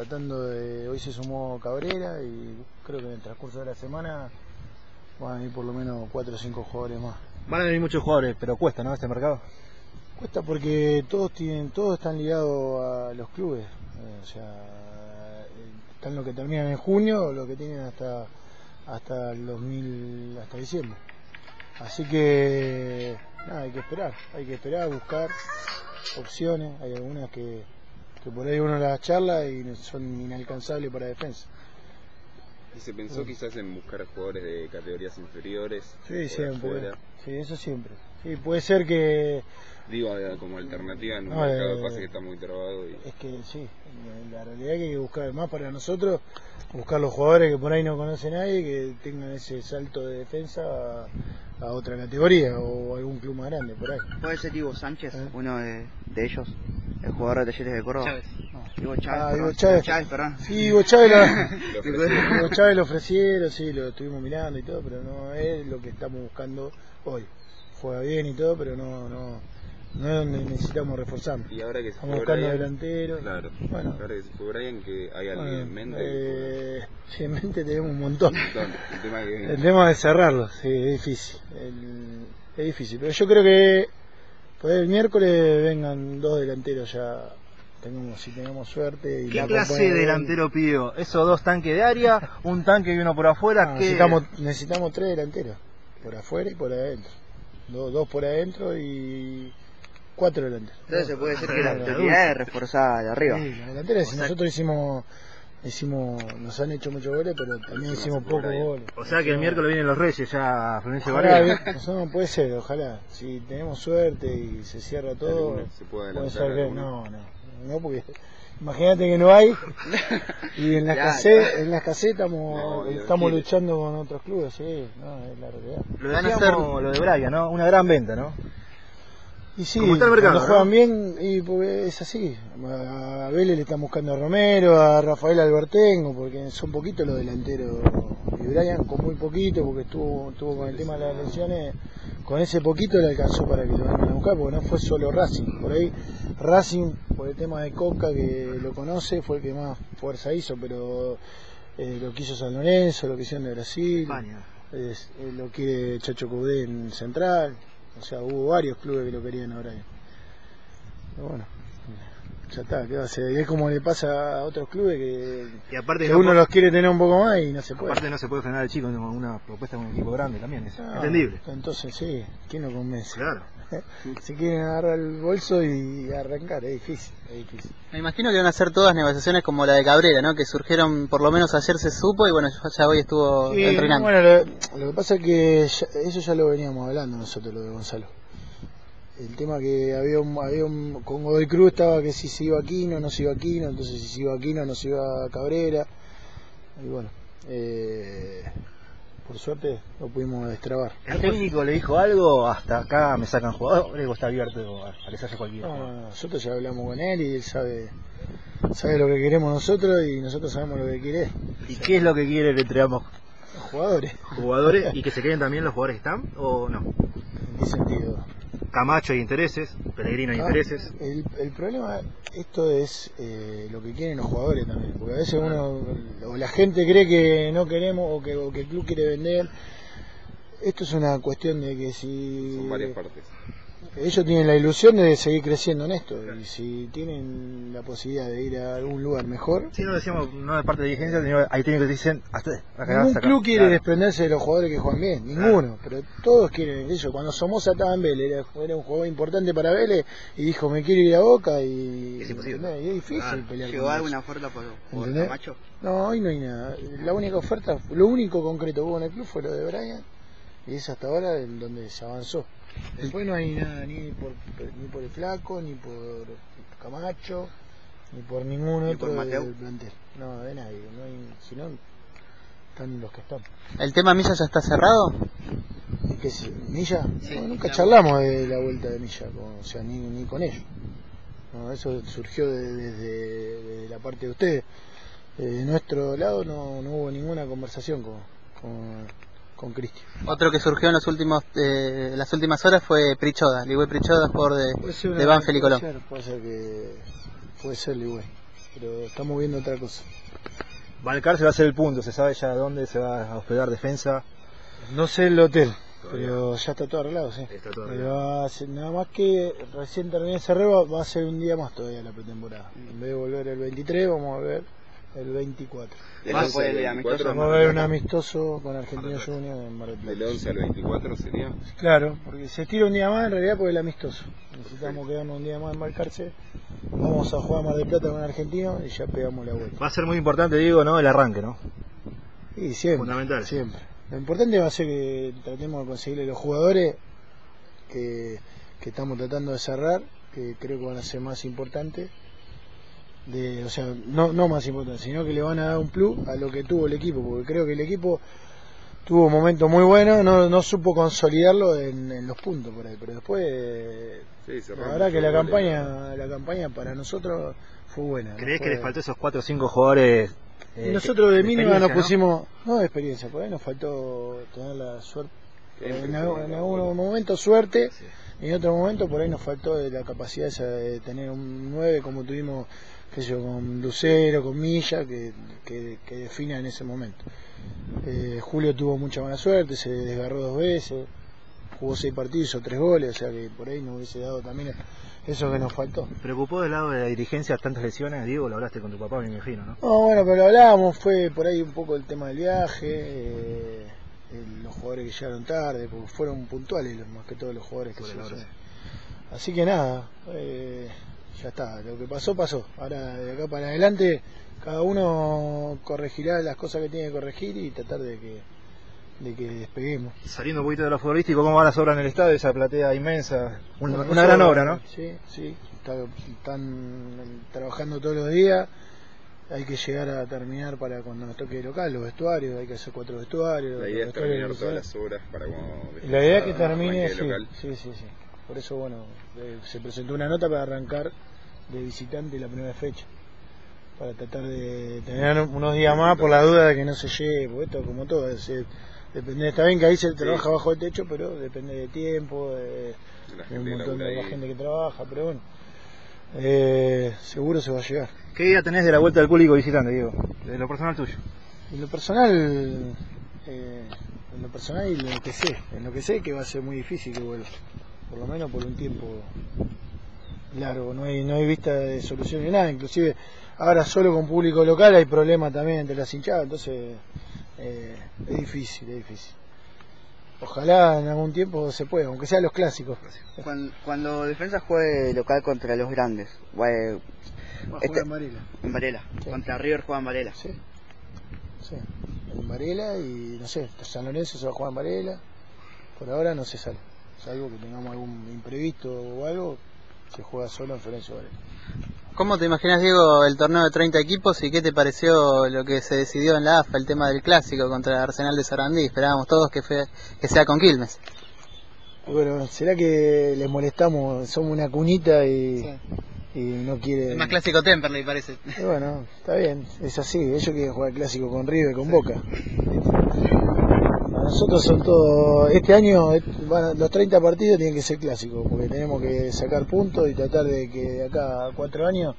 tratando de. Hoy se sumó Cabrera y creo que en el transcurso de la semana van a venir por lo menos 4 o 5 jugadores más. Van a venir muchos jugadores, pero cuesta, ¿no? Este mercado. Cuesta porque todos tienen, todos están ligados a los clubes. eh, O sea, están los que terminan en junio o los que tienen hasta hasta el 2000, hasta diciembre. Así que nada, hay que esperar, hay que esperar, buscar opciones. Hay algunas que, que por ahí uno las charla y son inalcanzables para defensa. ¿Y se pensó quizás en buscar jugadores de categorías inferiores? Sí, siempre. Sí, eso siempre. Sí, puede ser que Digo, eh, como alternativa en un No, mercado eh, pasa que está muy trabado y Es que sí, la realidad es que hay que buscar más para nosotros, buscar los jugadores que por ahí no conoce nadie, que tengan ese salto de defensa a, a otra categoría o algún club más grande por ahí. ¿Puede ser Ivo Sánchez, ¿Eh? uno de, de ellos, el jugador de Talleres de Córdoba? Chávez. Ivo Chávez, Ah, perdón. Ivo Chávez. Chávez, perdón. Sí, Ivo Chávez, lo. Ivo Chávez lo ofrecieron, sí, lo estuvimos mirando y todo, pero no es lo que estamos buscando hoy. Juega bien y todo, pero no, no, no es donde necesitamos reforzarnos. Y ahora que se Estamos buscando Brian, delanteros. claro, Bueno. ahora que se fue Brian, que hay alguien Bueno, en mente. eh, sí, en mente tenemos un montón. Montón. El tema que El tema de cerrarlo, sí, es difícil. El- es difícil. Pero yo creo que pues el miércoles vengan dos delanteros ya. Tengamos, si tenemos suerte. Y ¿Qué la clase de delantero pidió? ¿Esos dos tanques de área? ¿Un tanque y uno por afuera? Ah, ¿Qué- necesitamos, necesitamos tres delanteros. Por afuera y por adentro. Dos, dos por adentro y cuatro delanteros. Entonces se puede decir que la es reforzada de arriba. Sí, la delantera, si sea- nosotros hicimos, hicimos, nos han hecho muchos goles, pero también hicimos pocos goles. O sea que el miércoles vienen los Reyes ya a Florencio Varela. no puede ser, ojalá. Si tenemos suerte y se cierra todo, se puede ser que no, no, no porque imagínate que no hay y en la Ya, escasez, en la escasez estamos, No, estamos luchando con otros clubes, sí, no, es la realidad. Lo Van a decíamos, lo de Brian, ¿no? Una gran venta, ¿no? Y sí, Como está el mercado, juegan bien, y es así. A Vélez le están buscando a Romero, a Rafael Albertengo, porque son poquitos los delanteros. Y Brian con muy poquito, porque estuvo, estuvo con el tema de las lesiones, con ese poquito le alcanzó para que lo vengan a buscar, porque no fue solo Racing. Por ahí Racing, por el tema de Coca, que lo conoce, fue el que más fuerza hizo, pero eh, lo quiso San Lorenzo, lo quisieron de Brasil, España. es- eh, lo quiere Chacho Caudé en Central, o sea, hubo varios clubes que lo querían ahora. Pero bueno, ya está, ¿qué va a hacer? Es como le pasa a otros clubes que, Y aparte, que no, uno los quiere tener un poco más y no se puede. aparte no se puede frenar al chico con una propuesta con un equipo grande también, es Ah, entendible. Entonces sí, ¿quién lo convence? Claro. Se quieren agarrar el bolso y arrancar, es difícil, es difícil. Me imagino que van a ser todas negociaciones como la de Cabrera, ¿no? Que surgieron, por lo menos ayer se supo y bueno, ya hoy estuvo Sí, entrenando. bueno, lo, lo que pasa es que ya- eso ya lo veníamos hablando nosotros, lo de Gonzalo. El tema que había un, había un, con Godoy Cruz estaba que si se iba Aquino, no se iba Aquino, entonces si se iba Aquino, no se iba Cabrera. Y bueno, eh, por suerte lo pudimos destrabar. ¿El técnico le dijo algo? Hasta acá me sacan jugadores o está abierto a que se hace cualquiera. No, no, no, nosotros ya hablamos con él y él sabe, sabe lo que queremos nosotros y nosotros sabemos lo que quiere ¿Y qué es lo que quiere que traigamos los jugadores. jugadores y que se queden también los jugadores que están o no? ¿En qué sentido? Camacho hay intereses, Pellegrino hay Ah, intereses. El, el problema, esto es eh, lo que quieren los jugadores también, porque a veces uno, o la gente cree que no queremos o que, o que el club quiere vender. Esto es una cuestión de que si Son varias partes. Ellos tienen la ilusión de seguir creciendo en esto, y si tienen la posibilidad de ir a algún lugar mejor, Sí, no decíamos, no de parte de dirigencia, sino hay técnicos que dicen, hasta acá, Ningún acá. club quiere Claro. desprenderse de los jugadores que juegan bien, ninguno, pero todos quieren eso. Cuando Somoza estaba en Vélez, era, era un jugador importante para Vélez y dijo me quiero ir a Boca y, Es imposible. es difícil Claro. pelear ¿Llegó alguna oferta por, por. Camacho? No, hoy no hay nada. La única oferta, lo único concreto que hubo en el club fue lo de Brian y es hasta ahora en donde se avanzó. Después no hay nada ni por, ni por el Flaco, ni por Camacho, ni por ningún Ni otro por del plantel. No, de nadie. No hay, si no, están los que están. ¿El tema Milla ya está cerrado? ¿Y qué es? ¿Milla? Sí, No, nunca claro. charlamos de la vuelta de Milla, con- o sea, ni, ni con ellos. No, eso surgió de- desde, desde la parte de ustedes. Eh, de nuestro lado no, no hubo ninguna conversación con, con, con Cristian. Otro que surgió en los últimos, eh, las últimas horas fue Prichoda, Ligüey Prichoda, jugador de, de Banfield y Colón. puede ser que puede ser Ligüey. pero estamos viendo otra cosa. Balcarce va a ser el punto, se sabe ya dónde se va a hospedar defensa. No sé el hotel, Todavía. pero ya está todo arreglado, sí. Está todo Pero nada más que recién terminé ese reba, va a ser un día más todavía la pretemporada. En vez de volver el 23, vamos a ver el 24. Del Más 11 fue al el 24, amistoso. Vamos a ver un amistoso con Argentinos Juniors en Mar del Del Plata. 11 al 24 sería. Claro, porque se estira un día más en realidad por el amistoso. Necesitamos quedarnos un día más en Marcarse. Vamos a jugar Mar del Plata con Argentinos y ya pegamos la vuelta. Va a ser muy importante, digo, ¿no? El arranque, ¿no? Y siempre. Fundamental. Siempre. Lo importante va a ser que tratemos de conseguirle los jugadores que, que estamos tratando de cerrar, que creo que van a ser más importantes. De, o sea, no, no más importantes, sino que le van a dar un plus a lo que tuvo el equipo, porque creo que el equipo tuvo un momento muy bueno, no, no supo consolidarlo en, en los puntos por ahí, pero después Sí, la verdad que la campaña, la campaña para nosotros fue buena. ¿Crees que les faltó esos 4 o 5 jugadores? eh, nosotros de mínima nos pusimos, no de experiencia, por ahí nos faltó tener la suerte, en, en algún momento suerte, Sí. y en otro momento por ahí nos faltó de la capacidad esa de tener un 9 como tuvimos qué sé yo, con Lucero, con Milla, que, que, que defina en ese momento. Eh, Julio tuvo mucha mala suerte, se desgarró dos veces, jugó seis partidos, hizo tres goles, o sea que por ahí nos hubiese dado también eso que nos faltó. ¿Preocupó del lado de la dirigencia tantas lesiones? Diego, lo hablaste con tu papá, me imagino, ¿no? No, bueno, pero lo hablábamos, fue por ahí un poco el tema del viaje, eh, el- los jugadores que llegaron tarde, porque fueron puntuales los- más que todos los jugadores que se. Así que nada, eh, ya está, lo que pasó, pasó. Ahora de acá para adelante, cada uno corregirá las cosas que tiene que corregir y tratar de que, de que despeguemos. Saliendo un poquito de lo futbolístico, ¿cómo van las obras en el estadio? Esa platea inmensa, una, Bueno, una eso- gran obra, ¿no? Sí, sí, está- están trabajando todos los días. Hay que llegar a terminar para cuando nos toque local, los vestuarios, hay que hacer cuatro vestuarios. La idea es terminar todas las obras para cuando La idea es que termine, sí, sí, sí. Por eso, bueno, eh, se presentó una nota para arrancar de visitante la primera fecha. Para tratar de tener unos días más por la duda de que no se llegue, porque esto como todo, es, depende, está bien que ahí se trabaja bajo el techo, pero depende de tiempo, de, un gente montón de la gente que trabaja, pero bueno, eh, seguro se va a llegar. ¿Qué idea tenés de la vuelta del público visitante, Diego? De lo personal tuyo. En lo personal, eh, en lo personal y lo que sé, en lo que sé que va a ser muy difícil que vuelva, por lo menos por un tiempo largo, no hay, no hay vista de solución ni nada, inclusive ahora solo con público local hay problemas también entre las hinchadas, entonces eh, es difícil, es difícil. Ojalá en algún tiempo se pueda, aunque sean los clásicos. Cuando, cuando defensa juegue local contra los grandes, guay, Va a Este- en Varela. en Varela, Sí. contra River juega en Varela. Sí, sí, en Varela y no sé, San Lorenzo se va a jugar en Varela, por ahora no se sale, salvo que tengamos algún imprevisto o algo, se juega solo en Florencio Varela. ¿Cómo te imaginas, Diego, el torneo de 30 equipos y qué te pareció lo que se decidió en la AFA, el tema del clásico contra Arsenal de Sarandí? Esperábamos todos que, fue, que sea con Quilmes. Bueno, ¿será que les molestamos? Somos una cunita y, y no quieren... El más clásico Temperley parece. Y bueno, está bien, es así, ellos quieren jugar clásico con River, con Boca. Nosotros son todos, este año eh, van a- los 30 partidos tienen que ser clásicos, porque tenemos que sacar puntos y tratar de que de acá a 4 años,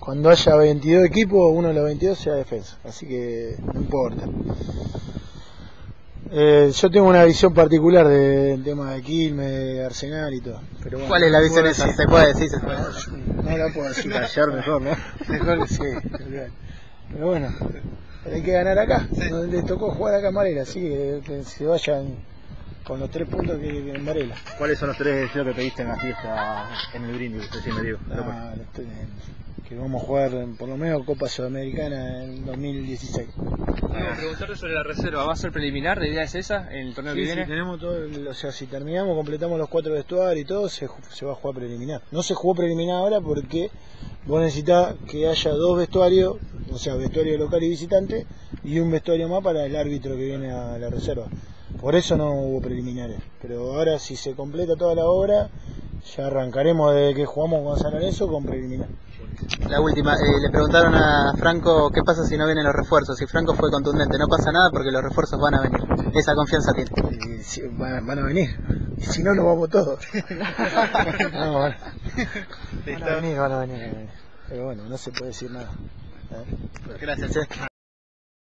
cuando haya 22 equipos, uno de los 22 sea defensa, así que no importa. Eh, yo tengo una visión particular de- del tema de Quilmes, de Arsenal y todo. Pero bueno, ¿Cuál es la visión esa? decir. Se puede decir, se puede. No la puedo decir. Ayer mejor, ¿no? Mejor que sí. Pero bueno, hay que ganar acá. No les tocó jugar acá en Varela, así que, que se vayan con los tres puntos que, que en Varela. ¿Cuáles son los tres deseos que pediste en la fiesta, en el brindis? Decime, Diego. Ah, estoy- que vamos a jugar por lo menos Copa Sudamericana en 2016. Diego, preguntarte sobre la reserva, ¿va a ser preliminar? ¿La idea es esa en el torneo Sí, que sí, viene? tenemos todo, el- o sea, si terminamos, completamos los cuatro vestuarios y todo, se, se va a jugar preliminar. No se jugó preliminar ahora porque vos necesitas que haya dos vestuarios, o sea, vestuario local y visitante, y un vestuario más para el árbitro que viene a la reserva. Por eso no hubo preliminares. Pero ahora, si se completa toda la obra, ya arrancaremos desde que jugamos con San Lorenzo con preliminar. La última, eh, le preguntaron a Franco qué pasa si no vienen los refuerzos. Y Franco fue contundente, no pasa nada porque los refuerzos van a venir. Esa confianza tiene. Y si- van, van a venir. Y si no, nos vamos todos. no, van, van a venir, van a venir. Pero bueno, no se puede decir nada. ¿eh? Gracias.